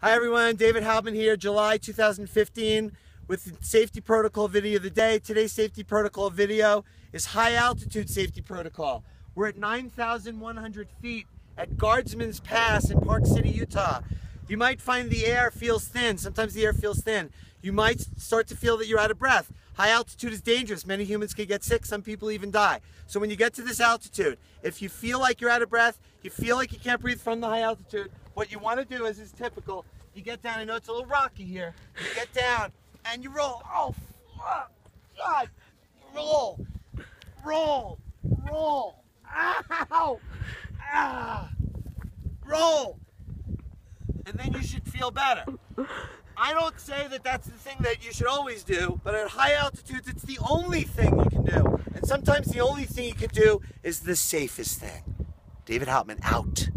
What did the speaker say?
Hi everyone, David Halbman here, July 2015 with the safety protocol video of the day. Today's safety protocol video is high altitude safety protocol. We're at 9,100 feet at Guardsman's Pass in Park City, Utah. You might find the air feels thin. Sometimes the air feels thin. You might start to feel that you're out of breath. High altitude is dangerous. Many humans can get sick. Some people even die. So when you get to this altitude, if you feel like you're out of breath, you feel like you can't breathe from the high altitude, what you want to do is, is typical. You get down. I know it's a little rocky here. You get down and you roll. Oh, fuck. God. Roll. Roll. Roll. Ow. Ah. Roll. And then you should feel better. I don't say that that's the thing that you should always do, but at high altitudes, it's the only thing you can do. And sometimes the only thing you can do is the safest thing. David Halbman out.